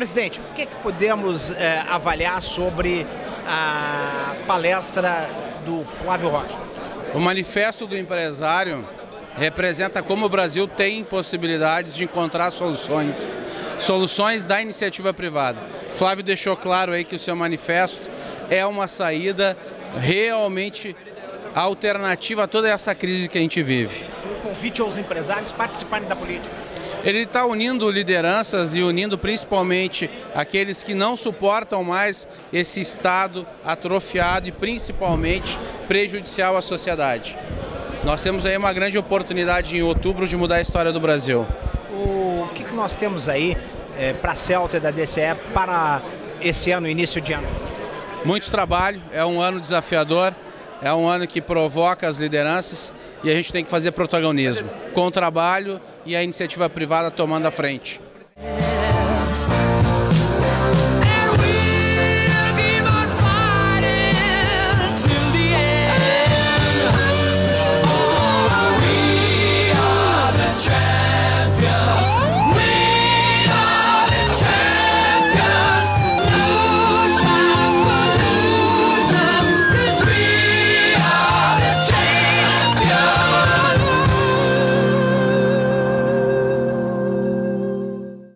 presidente, o que, é que podemos é, avaliar sobre a palestra do Flávio Rocha? O manifesto do empresário representa como o Brasil tem possibilidades de encontrar soluções, soluções da iniciativa privada. Flávio deixou claro aí que o seu manifesto é uma saída realmente alternativa a toda essa crise que a gente vive. Um convite aos empresários participarem da política. Ele está unindo lideranças e unindo principalmente aqueles que não suportam mais esse Estado atrofiado e principalmente prejudicial à sociedade. Nós temos aí uma grande oportunidade em outubro de mudar a história do Brasil. O que, que nós temos aí é, para a Celta da DCE para esse ano, início de ano? Muito trabalho, é um ano desafiador, é um ano que provoca as lideranças e a gente tem que fazer protagonismo com o trabalho e a iniciativa privada tomando a frente.